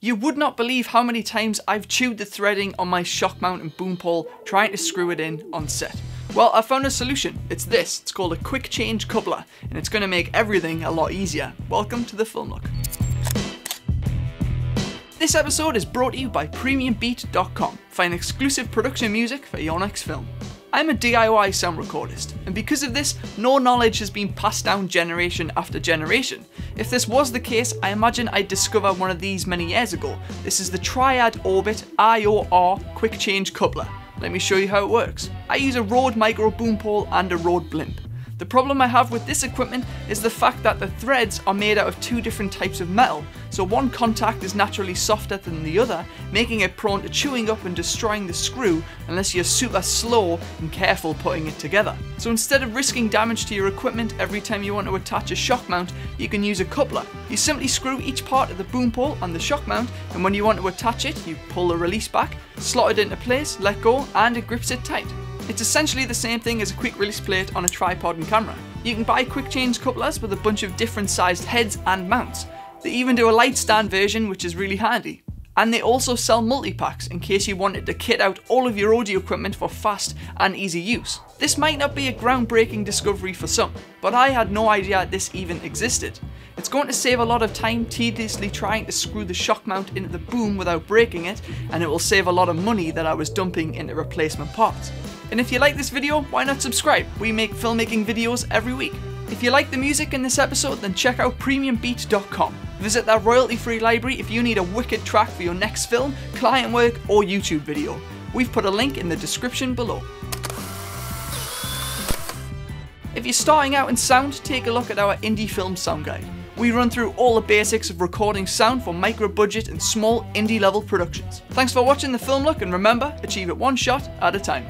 You would not believe how many times I've chewed the threading on my shock mount and boom pole trying to screw it in on set. Well, I found a solution. It's this. It's called a quick change coupler, and it's going to make everything a lot easier. Welcome to the Film look. This episode is brought to you by PremiumBeat.com. Find exclusive production music for your next film. I'm a DIY sound recordist, and because of this, no knowledge has been passed down generation after generation. If this was the case, I imagine I'd discover one of these many years ago. This is the Triad Orbit IOR Quick Change Coupler. Let me show you how it works. I use a Rode micro boom pole and a Rode blimp. The problem I have with this equipment is the fact that the threads are made out of two different types of metal, so one contact is naturally softer than the other, making it prone to chewing up and destroying the screw unless you're super slow and careful putting it together. So instead of risking damage to your equipment every time you want to attach a shock mount, you can use a coupler. You simply screw each part of the boom pole and the shock mount, and when you want to attach it, you pull the release back, slot it into place, let go, and it grips it tight. It's essentially the same thing as a quick release plate on a tripod and camera. You can buy quick change couplers with a bunch of different sized heads and mounts. They even do a light stand version which is really handy. And they also sell multi-packs in case you wanted to kit out all of your audio equipment for fast and easy use. This might not be a groundbreaking discovery for some, but I had no idea this even existed. It's going to save a lot of time tediously trying to screw the shock mount into the boom without breaking it, and it will save a lot of money that I was dumping into replacement parts. And if you like this video, why not subscribe? We make filmmaking videos every week. If you like the music in this episode, then check out premiumbeat.com. Visit their royalty-free library if you need a wicked track for your next film, client work, or YouTube video. We've put a link in the description below. If you're starting out in sound, take a look at our indie film sound guide. We run through all the basics of recording sound for micro budget and small indie level productions. Thanks for watching the Film look and remember, achieve it one shot at a time.